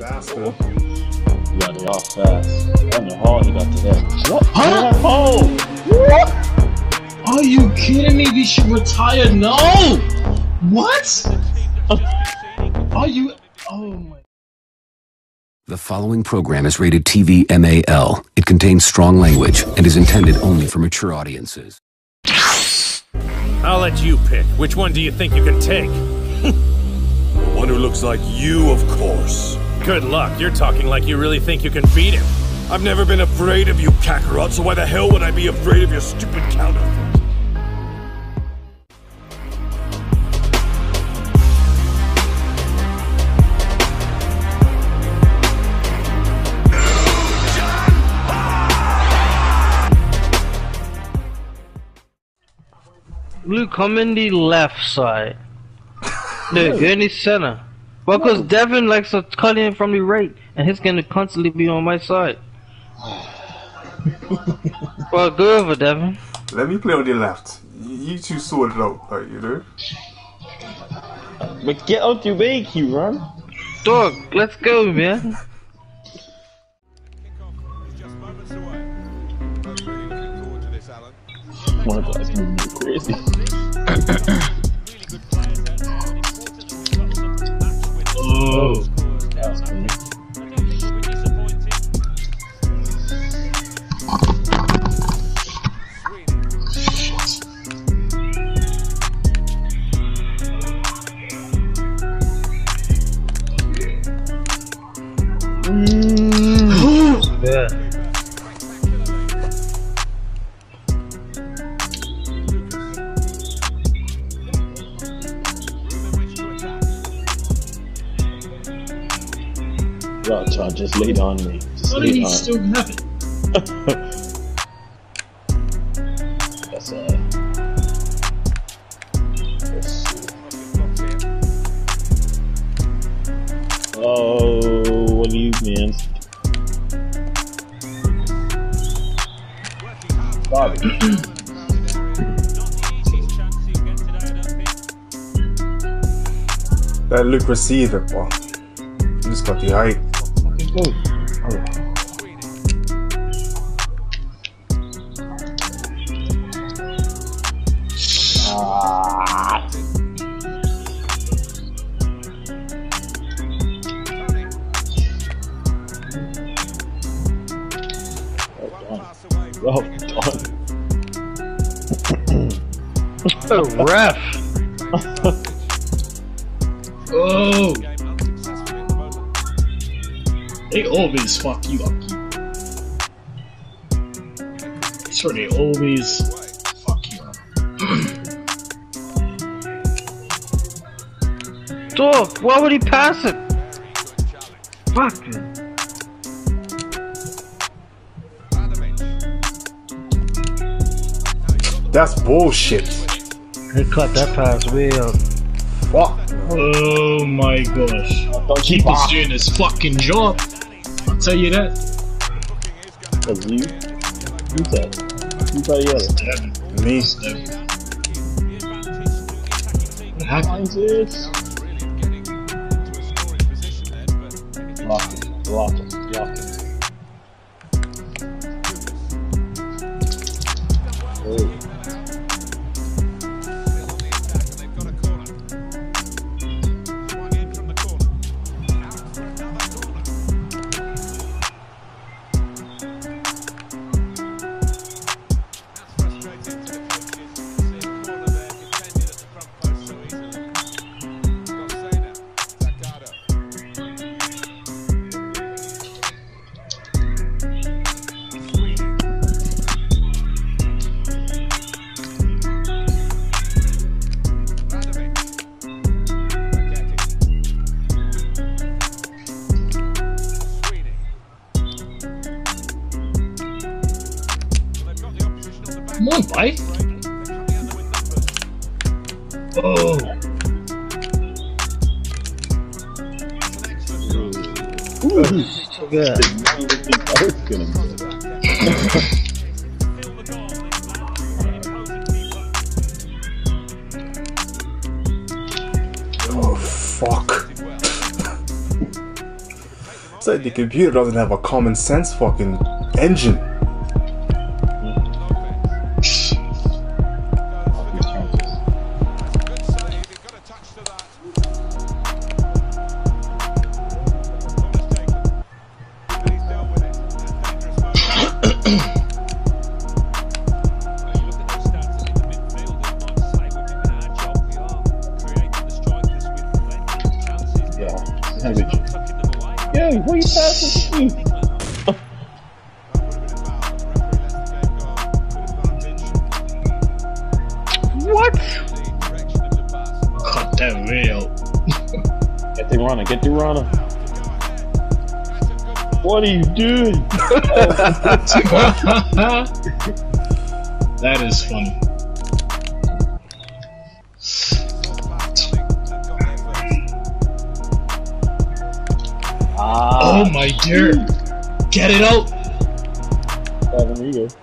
Faster. Yeah, they are fast. I don't know how he got to that. What? Huh? Oh! What? Are you kidding me? We should retire now. What? Are you? Oh my. The following program is rated TV MAL. It contains strong language and is intended only for mature audiences. I'll let you pick. Which one do you think you can take? The one who looks like you, of course. Good luck. You're talking like you really think you can beat him. I've never been afraid of you, Kakarot, so why the hell would I be afraid of your stupid counterfeit? Luke, I'm in the left side. Look, you're in the center. Well, because Devin likes to cut in from the right, and he's gonna constantly be on my side. well, go over, Devin. Let me play on the left. You two sort it out, like, you know? But get out your way, Kieran. Dog, let's go, man. One of us moving crazy. Look receive it. Just got the height. Fucking go. Well done. Well done. Oh, ref. Oh. They always fuck you up. I swear they always fuck you up. Dog, why would he pass it? Fuck it. That's bullshit. He cut that pass way up. Fuck. Oh my gosh. Don't Keep us doing his fucking job. I'll tell you that. Cause you, you said, you yell it. Devin. Me. Devin. What happened? Come. Oh. I was Oh, fuck. It's like the computer doesn't have a common sense fucking engine. What are you doing? that is funny. Ah, Oh my dear. Get it out. Kevin Rigo.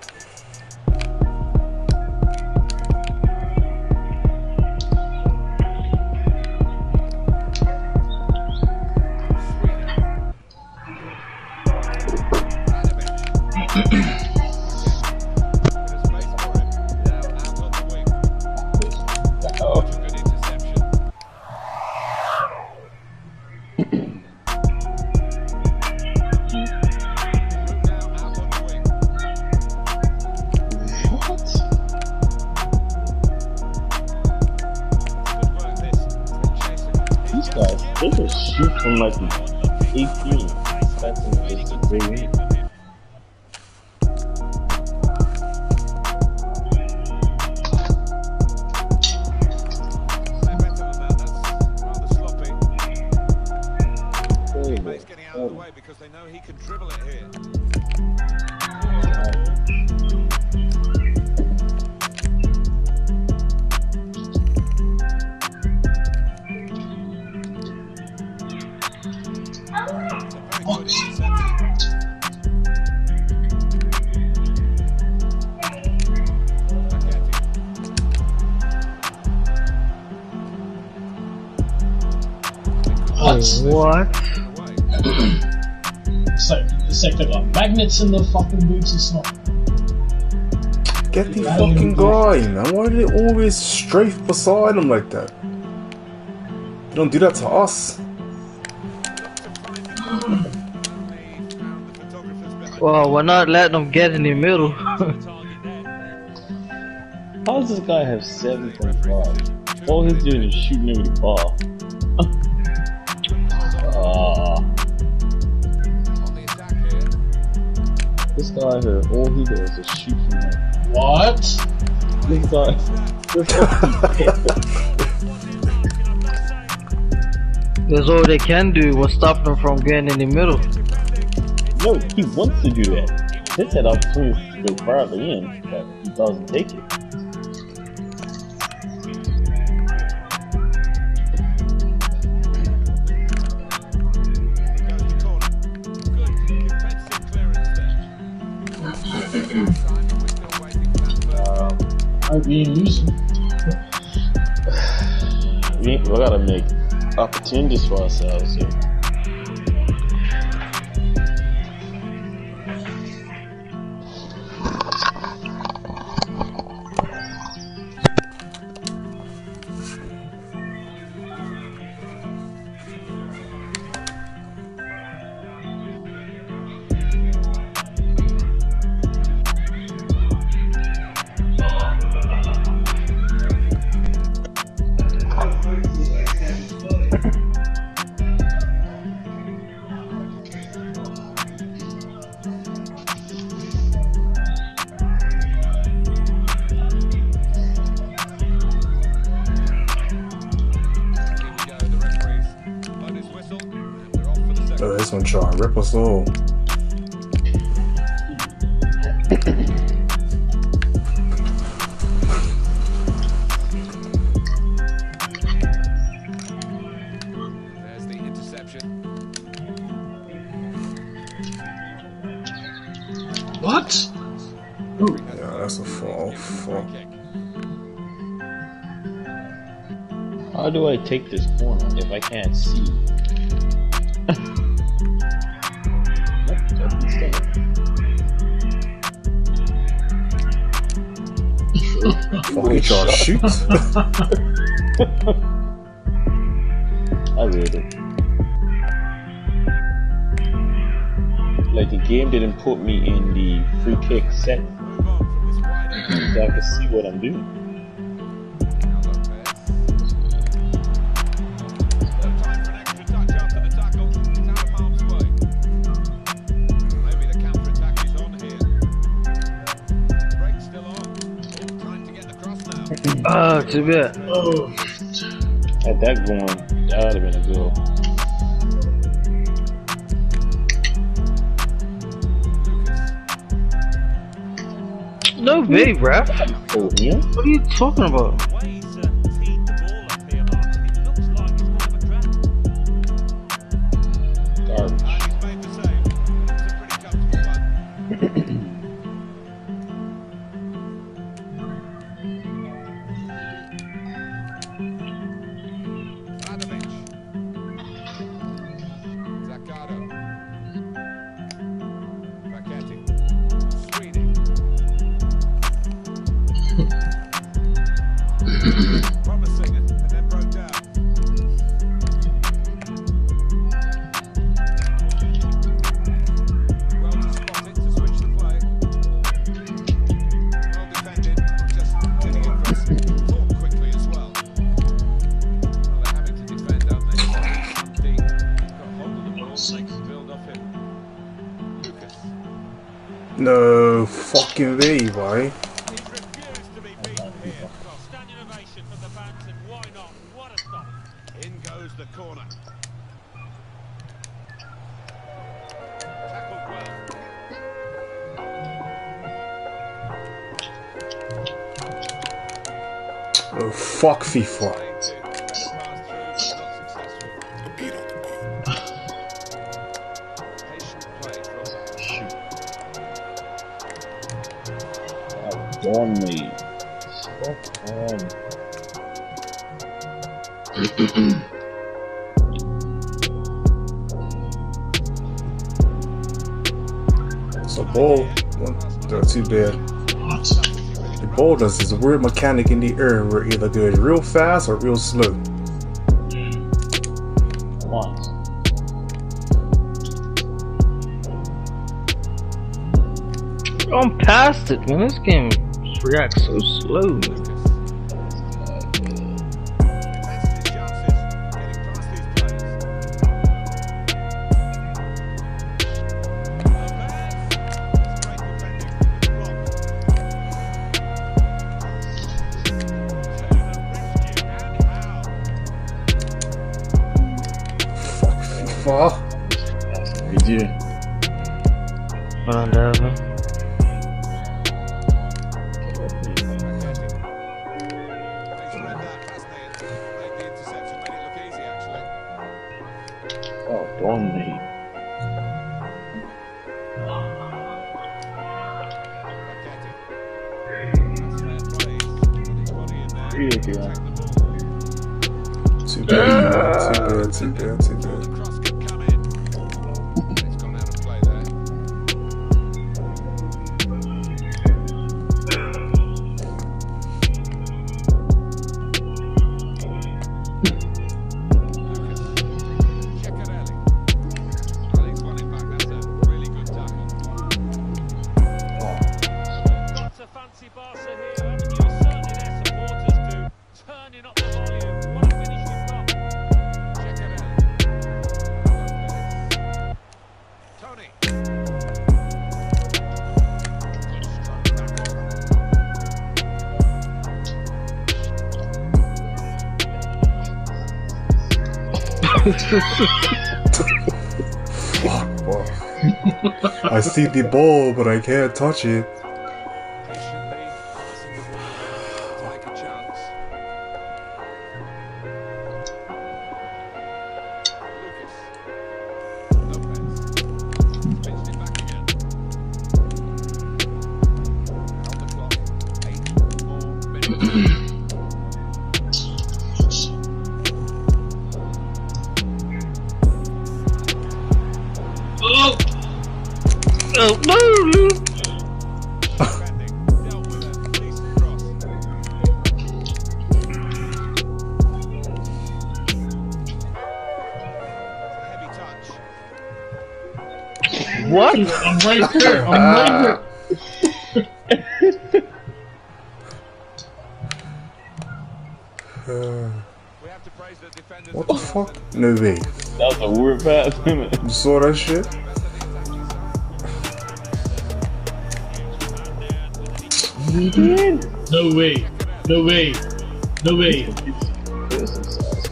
What? What? Like, it's like they got magnets in the fucking boots and stuff. Get the fucking guy, man. Why do they always strafe beside him like that? They don't do that to us. Well, we're not letting them get in the middle. How does this guy have 7.5? All he's doing is shooting over the ball. Ah, this guy here, all he does is shoot from there. What? This guy, this guy That's all they can do was stop them from getting in the middle. No, he wants to do that. His had opportunities to go farther in, but he doesn't take it. We losing? We, we gotta make opportunities for ourselves here. Fucking trying to shoot. I read it. Like the game didn't put me in the free kick set, so I can see what I'm doing. Ah, too bad. Oh, Had that going, that would have been a goal. No way, ref. Oh. What are you talking about? The fucking Tackled well. Oh fuck FIFA. Ball, one, no, too bad. The ball does this weird mechanic in the air where it either goes real fast or real slow. I'm past it, man. This game reacts so slow. Defends Fuck. I see the ball, but I can't touch it. You saw that shit? No way. No way. No way.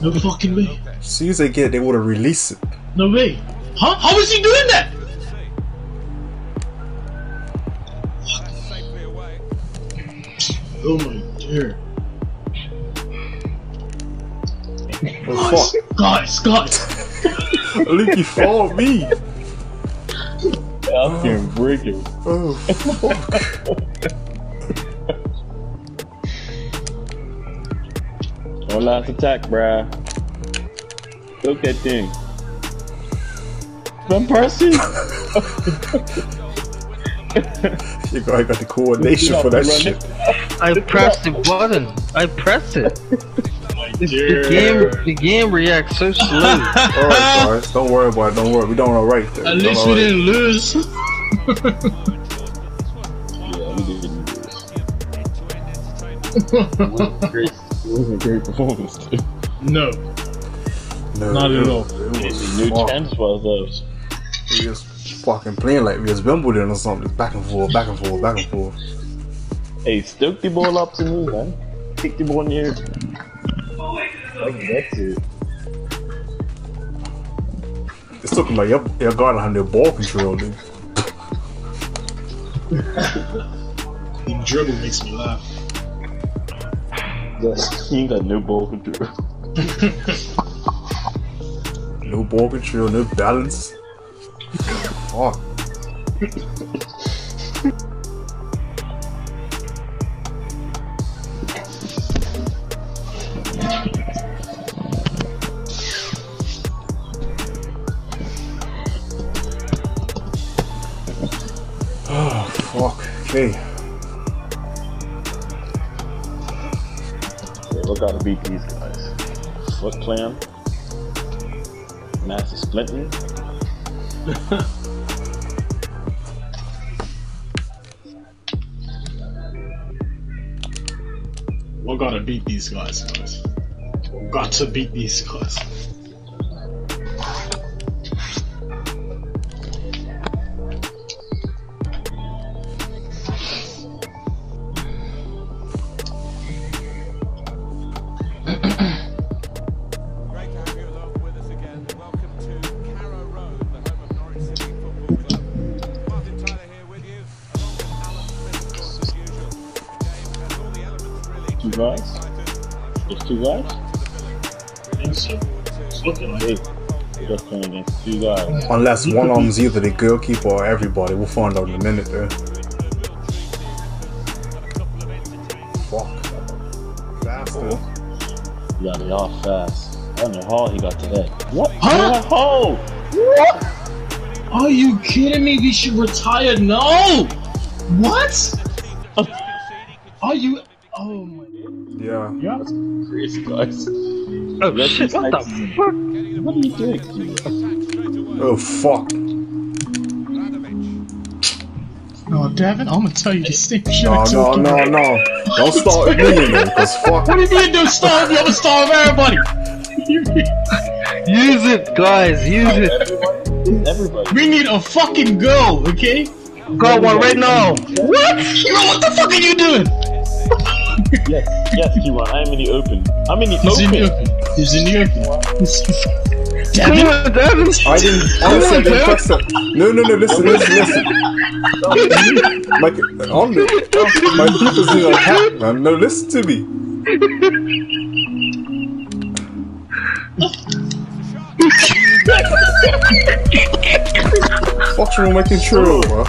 No fucking way. As soon as they get, it, they would have released it. No way. Huh? How is he doing that? Oh my dear. Oh fuck! Guys, guys. At least you followed me. Yeah, I'm getting breaking. Oh fuck! One last attack, bruh. Look that thing. Van Persie? You got, you got the coordination for that shit. I pressed the button. I pressed it. My The game, the game reacts so slow. Alright, guys, don't worry about it. Don't worry. We don't know right there. At least we alright. didn't lose. Yeah, we didn't do this. Great. It was a great performance, too. no. No, Not at all. It was New fuck. chance for ourselves. We was fucking playing like we was Wimbledon or something. Back and forth, back and forth, back and forth. Hey, stoke the ball up to me, man. Kick the ball in the air. That's it. It's looking like your, your guard had no ball control, dude. The dribble makes me laugh. Yes, You ain't got no ball control. No ball control, no balance. Fuck. fuck. Okay. Yeah, we gotta beat these guys. Foot Clan. Master Splinter. We gotta beat these guys, guys. We got to beat these guys. Playing against two guys. Unless one of them's either the goalkeeper or everybody. We'll find out in a minute there. Fuck. Bastard. Yeah, they are fast. I don't know how he got to that. What? Huh? How? Are you kidding me? We should retire No! What? Are you? Oh my. Yeah. Yeah. Crazy guys. Oh Let's shit! What the fuck? What are you doing? Keelan? Oh, fuck. Oh, no, Devin, I'm gonna tell you the same shit. No, I no, told no, no. Don't start with me, man, because fuck. What do you mean, do starve me? I'm gonna starve everybody. Use it, guys. Use it. Everybody. we need a fucking goal, okay? Got one right now. What? Yo, what the fuck are you doing? Yes, yes, Keelan. I'm in the open. I'm in the He's in the open. open. He's in the open. Come on, Devin. I didn't. Honestly, I didn't. No, no, no. Listen, listen, listen. Like, on the, my keeper's in attack, man. No, listen to me. What's wrong with my control, bro?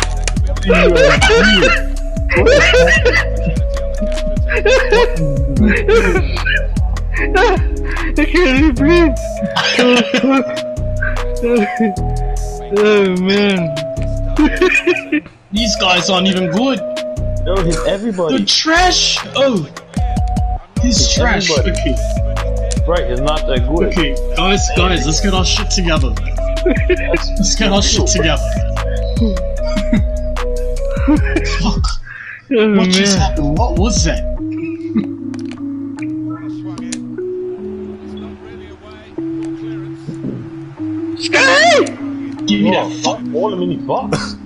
I can't breathe. oh man. these guys aren't even good. No, he's everybody. trash. Oh, he's trash. everybody. Okay, Right, it's not that good. okay, guys, guys, let's get our shit together. Let's get our shit together. Fuck. Oh, What just happened? What was that? Clearance. Sky! Give me Oh, that fuck. fuck, all them in the box.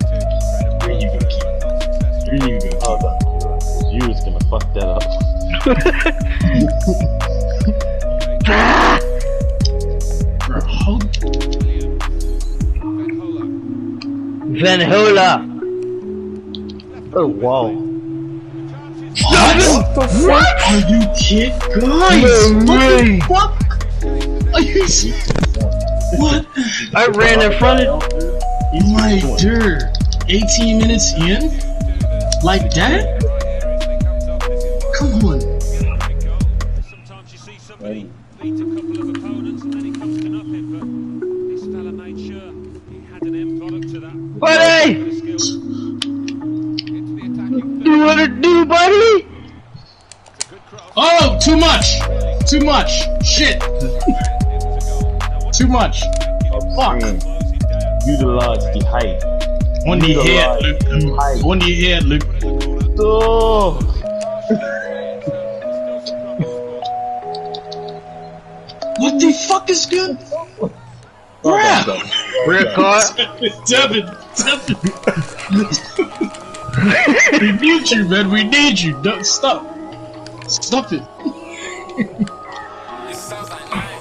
Trying to spread a you go, ball, Keith. but unsuccessful. There you go. Oh, that. You was gonna fuck that up. Bro, hold. Ben Hola. Van Hola. Oh, wow. What? Are you kidding? Guys! No what the fuck? Are you serious? What? I ran in front of. My dude. 18 minutes in? Like that? Come on. You that. Buddy! What it do, buddy? Oh, too much! Too much! Shit! Too much! Fuck! Mm. Utilize the height. On the head, Luke. On the head, Luke. Oh! What the fuck is good? Bruh! Red card. Devin! Devin! we need you, man. We need you. Don't stop. Stop it.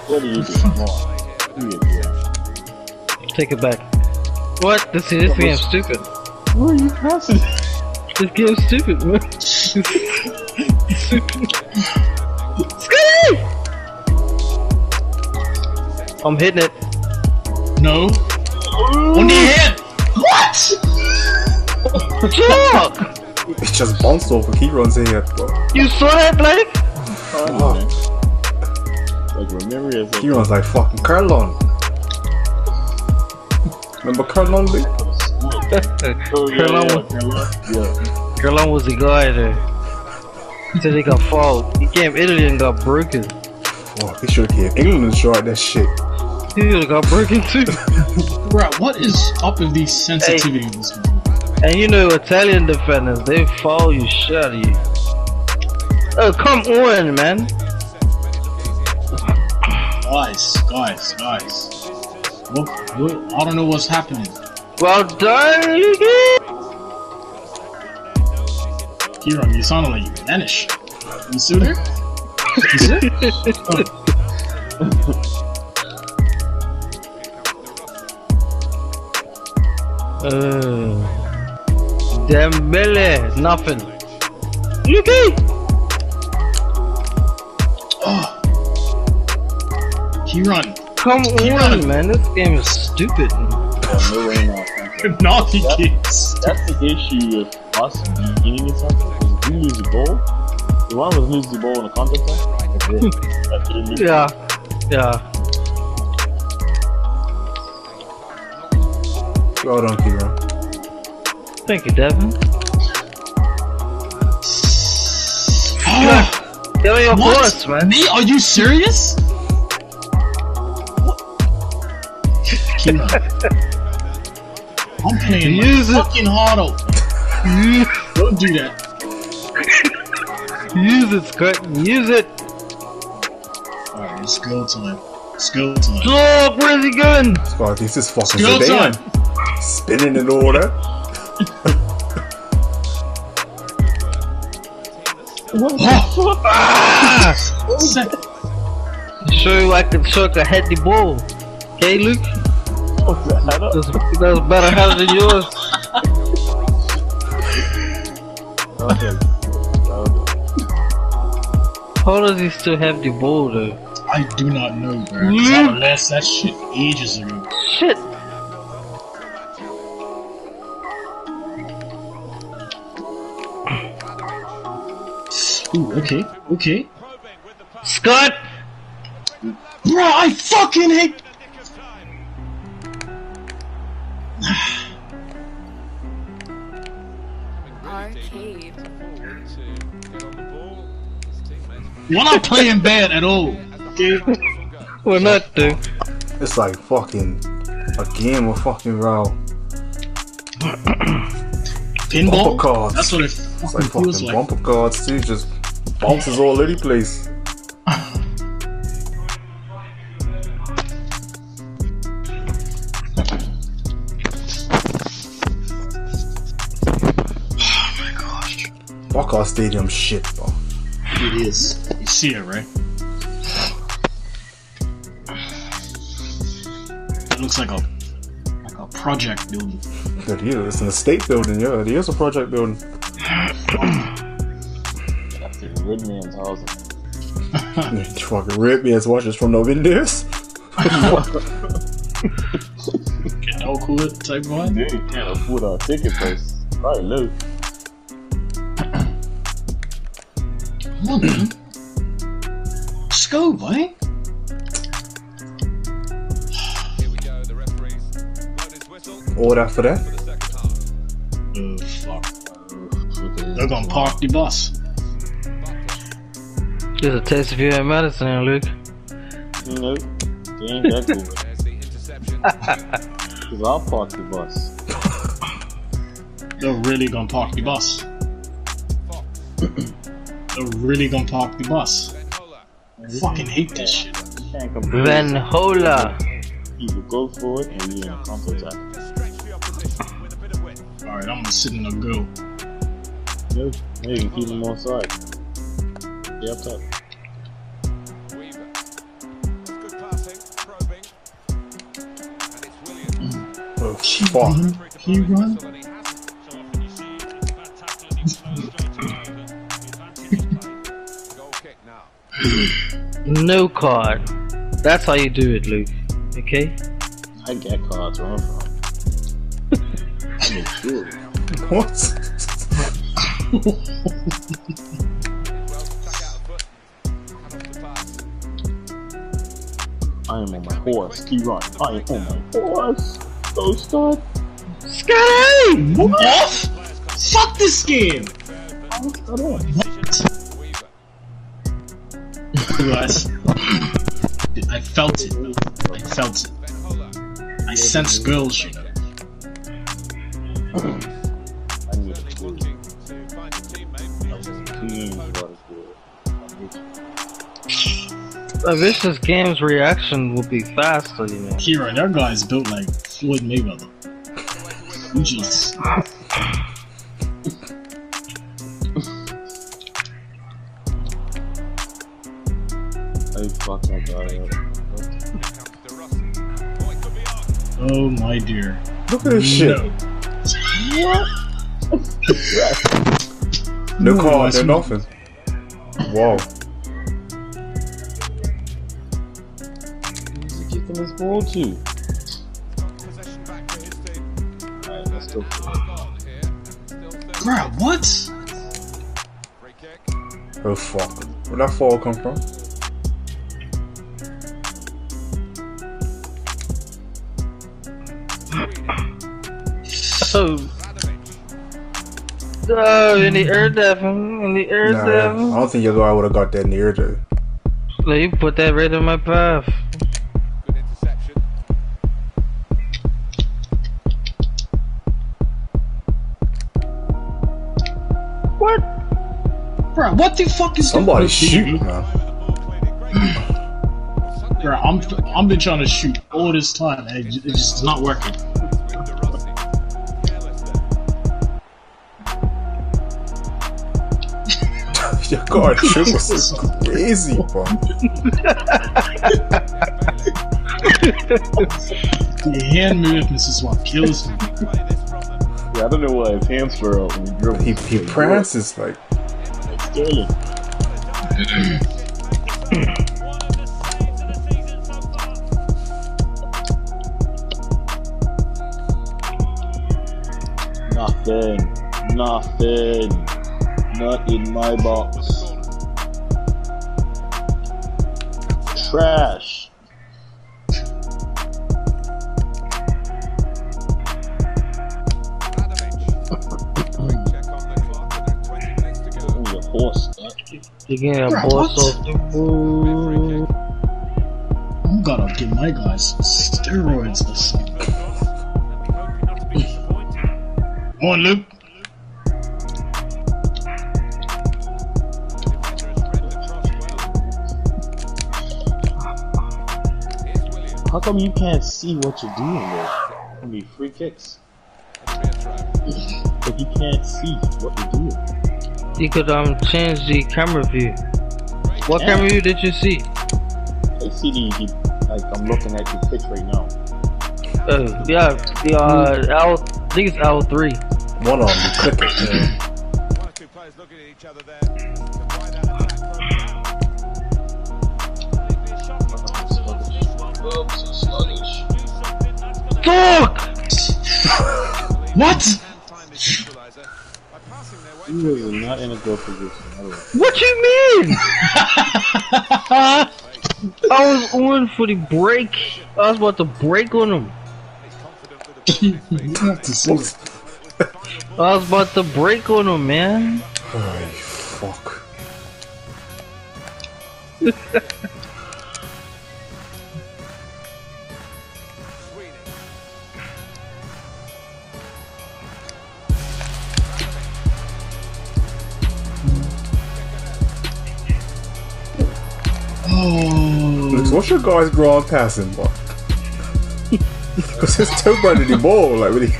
What are you doing? Take it back. What? This this game's stupid. Where are you passing? This game's stupid, man. Sky! I'm hitting it. No. On the head! What? Fuck! It just bounced off of Kieran's head, bro. You saw that, Blake? Like, remember as a Kieran's like fucking Carlon. Remember Carlon, Lee? Oh, yeah, Carlon yeah, was- Yeah. Carlon was the guy there. He said he got fouled. He came Italy and got broken. Oh, he should have came England and short that shit. He would've got broken too. Bruh, what is up with these sensitivities? And you know Italian defenders, they foul you shit you. Oh come on, man. Guys, guys, guys. What, what, I don't know what's happening. Well done, Luigi. Kieran, you sounded like you vanished. You still there? You still there? Uh, Dembele, nothing. Luigi. Kieran, Come on, man. This game is stupid. No way now. naughty kids. That's the issue with us beginning in something. Is we lose the ball. The one was lose the ball in the counter attack. That's it. That's it. Yeah, yeah. Well done, Kieran. Thank you, Devin. Get on your what? horse, man. Me? Are you serious? Kieran. I'm playing my fucking heart out. Don't do that. Use it, Scott. Use it. Alright, it's go time. It's go time. Look, where's he going? Fuck, this is fucking Skill sedan. time. Spinning in order. Oh, Ah! Show you I can show I can head the ball. Okay, Luke? That's, that's better header than yours. How does he still have the ball though? I do not know, bro. 'cause I lost that shit ages ago. Shit. Ooh, okay, okay. Scott! Bro, I fucking hate. We're not playing bad at all. Okay. We're not dude. It's like fucking A game of fucking row. Pinball? Bumper cards. That's what it It's fucking like feels fucking like. bumper cards too, just bounces all over the place. Oh my gosh. Buckeye Stadium shit, bro. It is. You see it, right? It looks like a like a project building. It is. It's an estate building, yeah. It is a project building. That's the red man's house. You fucking rip man's as watches from no windows. Get no cool type vibe. They can't afford our ticket price. Probably low. Come on. Let's go, boy. Here we go. The referee's blown his whistle for All that that. the second half. Oh fuck. They're gonna park the bus. There's a taste of you at Madison, here, Luke. No, they ain't that cool. There's the interception. Cause I'll park the bus. They're really gonna park the bus. They're really gonna park the bus. Ben I fucking hate this shit. Can't compete. Van Hola. Either go for it and you're in a counter attack. Just stretch the opposition with a bit of width. Alright, I'm gonna sit in a go. No, no, you can keep them on side. Stay up top. Weaver. That's good passing. Probing. And it's Williams. Oh, fuck. run? He run? So that he hasn't. So often you see it, it's a bad tackle and he's close straight away, but the advantage is played. Goal kick now. No card. That's how you do it, Luke. Okay? I get cards where I'm from. I'm a sure. What? Well, tuck out a foot. Hand off the pass. I am on my horse. Key run. I am on my horse. Go start. Sky! Off? Fuck this game! I felt it. I felt it. I sensed girls, you know. I need Certainly to looking to find a teammate. Team was good. I wish this game's reaction would be faster, you know. Kira, their guy's built like Floyd Mayweather. Jesus. I Oh my dear. Look at this shit. What? No No, card, no see. nothing. Wow. Who's he kicking this ball to? Possession back for his team. Alright, let's go. On here. Still 30. Bruh, what? Free. Oh fuck. Where'd that fall come from? Oh, oh, in the air devil, in the air Nah, I don't think your guy would have got that near though. Like, you put that right in my path. Good interception. What? Bruh, what the fuck is Somebody that? shoot, man. Bruh, I'm, I'm been trying to shoot all this time and it, it's just not working. Your guard triple is crazy, bro. The hand movements is what kills me. Play this from them. Yeah, I don't know why his hands flare out when he dribbles. He he prances like Like Sterling. One of the saves of the season so far. Nothing. Nothing. Not in my box. Trash. Adamovich. Check on the clock and there are 20 minutes to go. Oh, your horse. You getting a Bruh, boss what? off the boo. I'm gonna give my guys steroids or something. Come on, Luke. How come you can't see what you're doing there? I mean, free kicks. But you can't see what you're doing. You could um change the camera view. What Yeah. camera view did you see? I see the, the like I'm looking at the pitch right now. Uh, yeah, the uh L. I think it's L three. One arm, you click it. Yeah. One or two players looking at each other there. Fuck! What? Time this equaliser by passing their way You are not in a good position. What you mean? I was on for the break. I was about to break on him. He's confident with the ball in his feet. You have to see. I was about to break on him, man. Ay, fuck. Looks, what's your guy's grand passing, but? Because his toe binding the ball, like really.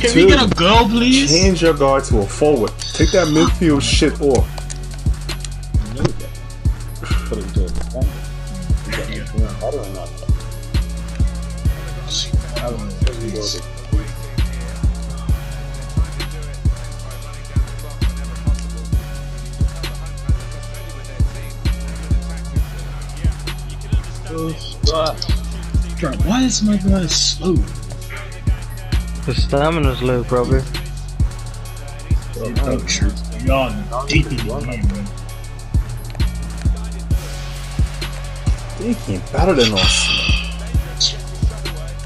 Can we get a girl, please? Change your guy to a forward. Take that midfield shit off. Is my guy slow? The stamina's low, probably. Oh, sure. Y'all deep in the game, bro. They came better than us.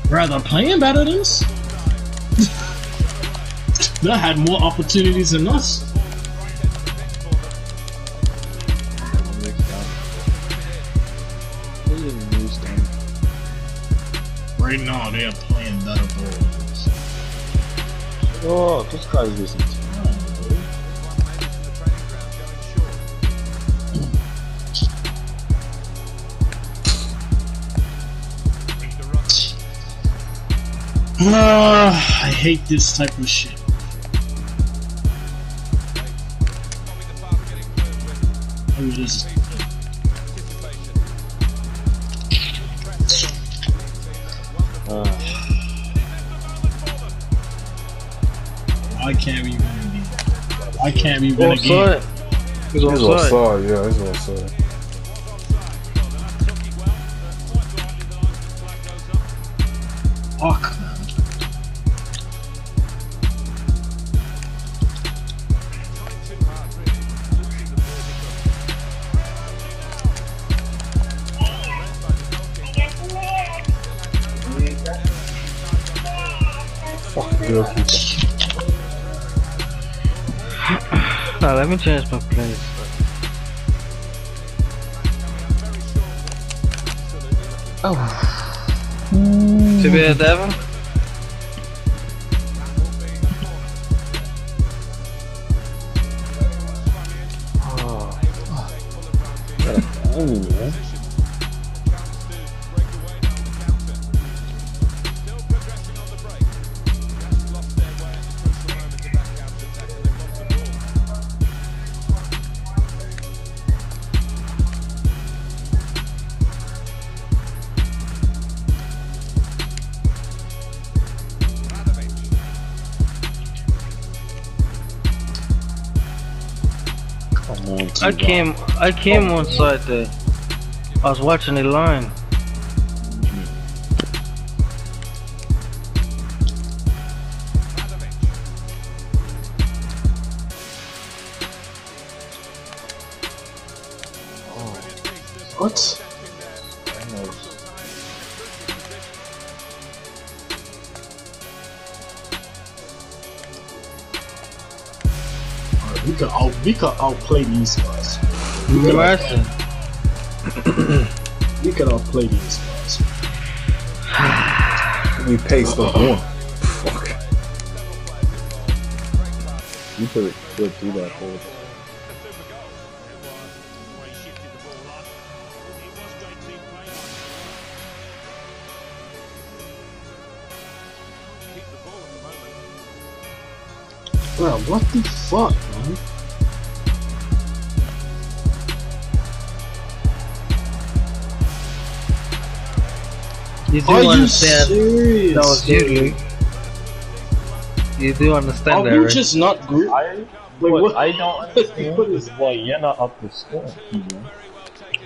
Bro, they're playing better than us. they had more opportunities than us. They are playing better ball than us. Oh, this guy's wasting time, bro. Ah, I hate this type of shit. Oh, it is. Why can't we win a game? Why can't we win a game? Offside. He's He's offside. offside, yeah, he's offside. Fuck, let me change my place. Oh. Hmm. To be a devil? I came, I came oh. on side there. I was watching the line. What? Could out we could outplay these guys. Mercy. We could outplay these guys. We paced up one. Fuck. You could could do that whole The goal. It was You do Are you understand serious? that was you, do understand Are that, we right? just not good? I Like, what, what- I don't understand what is- is why you're not up to score. Peter.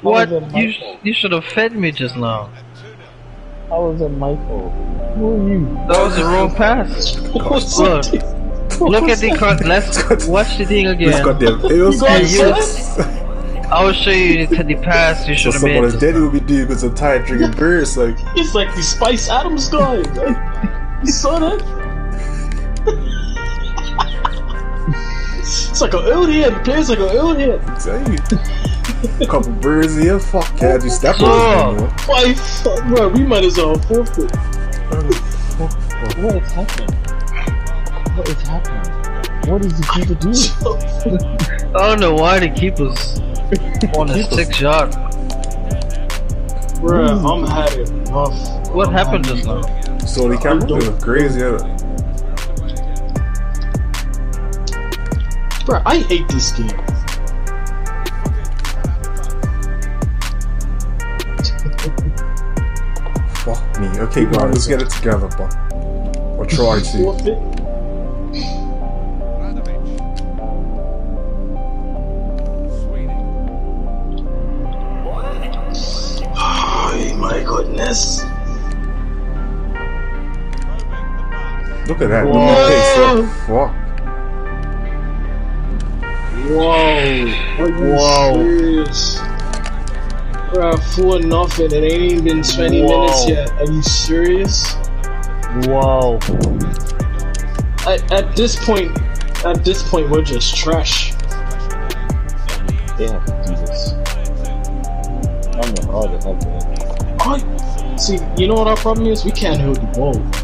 what? How is it You Michael? you should have fed me just now. How is it Michael? Who are you? That was the wrong pass. What's Look, that? look at the con- let's watch the thing This again. goddamn it was You guys so I will show you the, the pass you should have someone made. as daddy would be doing because I'm tired drinking beers like It's like the Spice Adams guy. Like, you saw that? it's like an old head. Plays like an old head. tell you. A couple beers here, fuck can't you step on this Why, fuck, bro? We might as well forfeit. What is happening? What is happening? What is the keeper doing? I don't know why the keeper's on a six yard. Bro, I'm had enough. What happened just now? So they can't do crazy. Yeah. Bro, I hate this game. Fuck me. Okay, go on, let's get it together, but or try to. Look at that. Whoa. Look at that fuck. Whoa. Are you Whoa. serious? Bro, four nothing. It ain't even been 20 Whoa. minutes yet. Are you serious? Whoa. At, at this point, at this point, we're just trash. They have to do this. I don't know how the hell they I see. You know what our problem is? We can't hold the ball.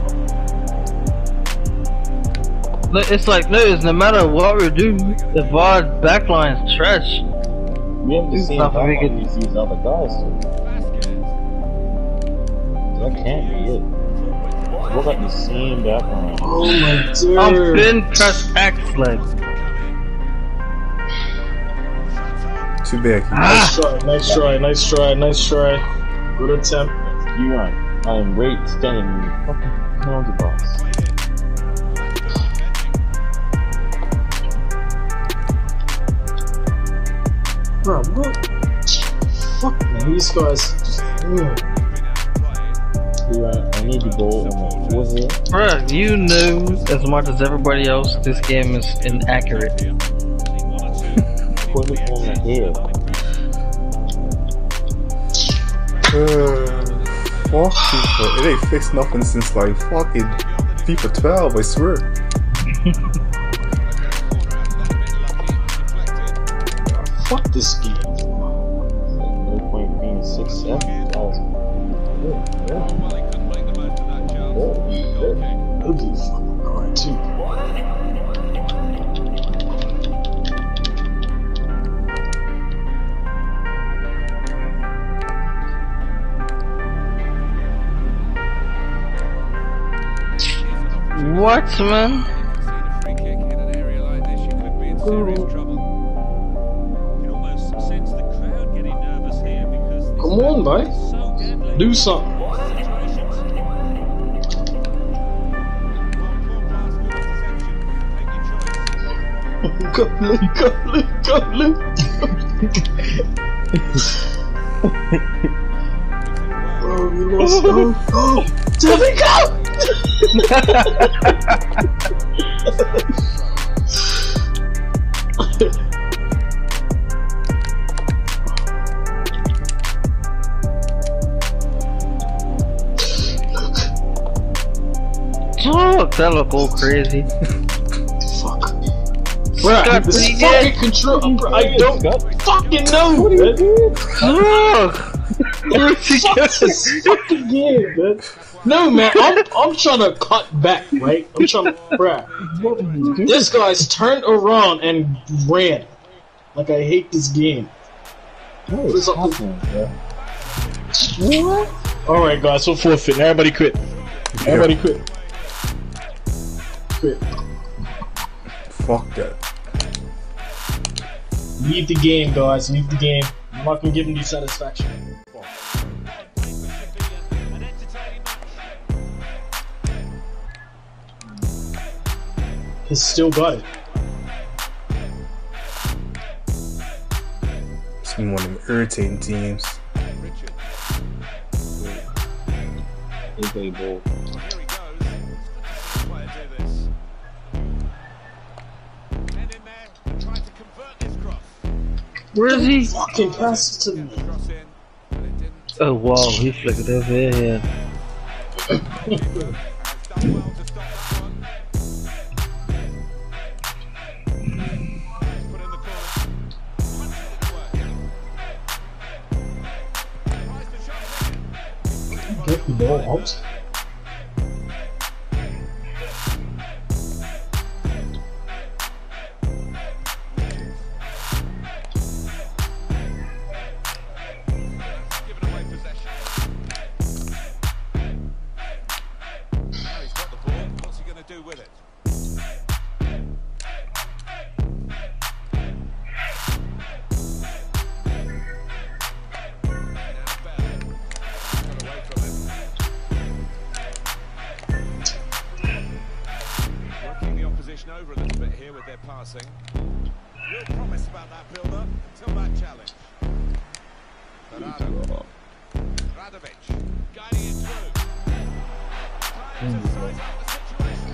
It's like no, it's no matter what we do, the VAR backline's trash. We have the It's same not back very line as these other guys. That can't be it. We got the same background. Oh my god! I'm god. fin press X leg. Too bad. Nice ah! try, nice try, nice try, nice try. Good attempt. You are. I'm right standing in the fucking penalty box. These guys. Just. You. I need the ball on my was it? Bruh, you know as much as everybody else this game is inaccurate. Put it on the head. Uh, fuck FIFA. It ain't fixed nothing since like fucking FIFA 12, I swear. Fuck this game. Getting nervous here because this Come on, boy. is so deadly. Do something. Go, Luke, go, Luke, go, Luke. oh, we lost. Oh, oh. Devin, go! Talk, that look all crazy. Fuck. Bruh, Scott, this fucking did? control. Bruh, I don't Scott? fucking know, man. Look! Where's he Fuck this fucking game, man. No, man, I'm I'm trying to cut back, right? I'm trying to, bruh. This guy's turned around and ran. Like I hate this game. What is happening, bro? All right, guys, so forfeit. Everybody quit. Everybody quit. Quit. Fuck that. Leave the game, guys. Leave the game. I'm not gonna give him any satisfaction. An. He's still got it. It's been one of them irritating teams. Richard. Is a ball. Where is he? Fucking pass it to me. Cross in, but it didn't. Oh wow, he flicked over here. Passing. Real promise about that build-up until that challenge. Radovic guiding it through. Trying to size up the situation.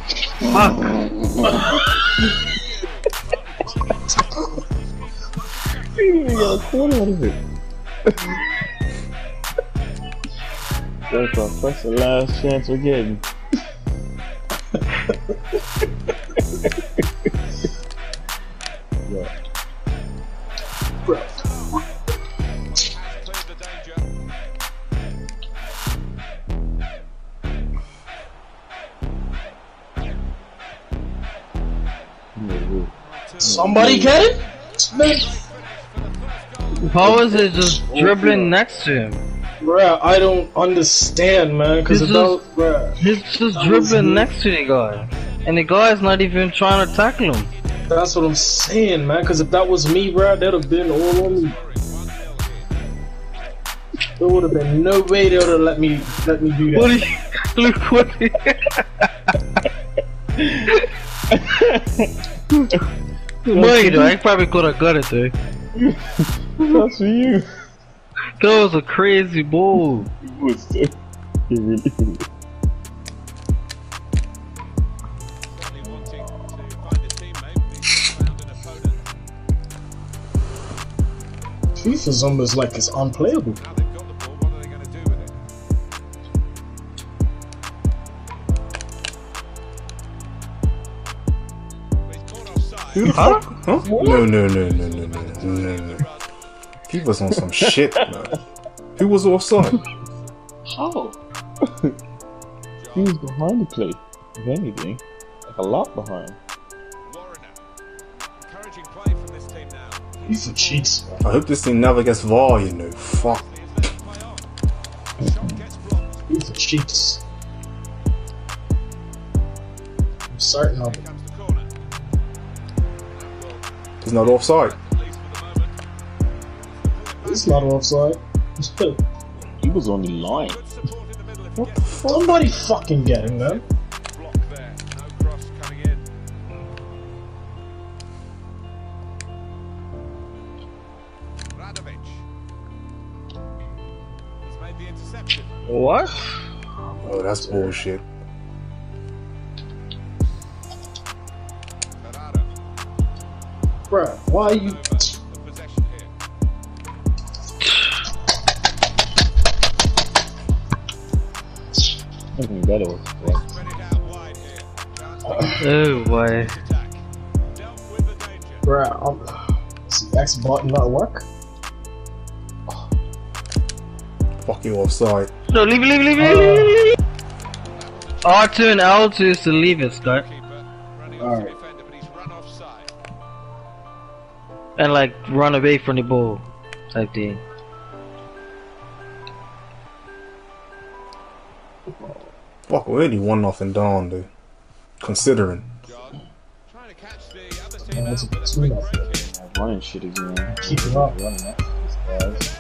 He didn't a corner out of it. That's our first and last chance we're getting. Somebody get it? Man, How is it just dribbling next to him? bruh, I don't understand, man. Cause This if that, bruh, He's just dribbling next to the guy. And the guy's not even trying to tackle him. that's what I'm saying, man. Cause if that was me, bruh, that'd have been all on me. There would have been no way they would have let me let me do What that. do you, look what Mind you, I probably could have got it though. That's for you. That was a crazy ball. It was too. He really did. Certainly wanting to find a Who the fuck? Huh? No, no, no, no, no, no, no, no. He was on some shit, man. Who was offside? How? he was behind the play, if anything. Like a lot behind. Warner. Encouraging play from this team now. FIFA cheats. I hope this thing never gets VAR, you know. Fuck. He's let it play on. Shot gets blocked. FIFA cheats. I'm certain of it. He's not offside. at least for the moment, It's not offside. He was on the line. good support in the middle if What the fuck? Somebody fucking get him, man. the block there. No cross coming in. Radovic. He's made the interception. What? Oh, that's bullshit. Bruh, why are you. The possession here. I think better was right. Spread it out wide here. Chance to Oh boy. attack. Dealt with the. Bruh, does the X button not work? Fuck you offside. No, leave it, leave it, leave it, leave it, leave. Uh. R2 and L2 is to leave it, Scott. And like run away from the ball. Type thing. Fuck, we're only one nothing down, dude. Considering. John trying to catch the other Oh, that's a two nothing. Running shit again. Keep it up. Running. These guys.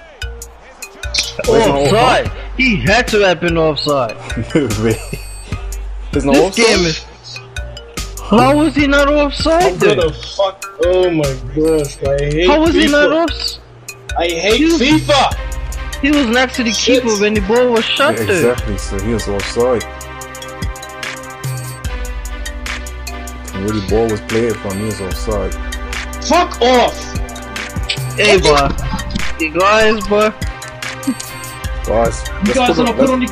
No Offside! He had to have been offside. No way. There's no This offside? game is. How was he not offside I'm gonna fuck. Oh my gosh, I hate How was FIFA. he not offside? I hate You- FIFA! He was next to the Shit. keeper when the ball was Yeah, shot there. exactly, so he was offside. And where the ball was played from, he was offside. Fuck off! Hey, boy. The guys, boy. Guys, You let's guys put, gonna on, put on the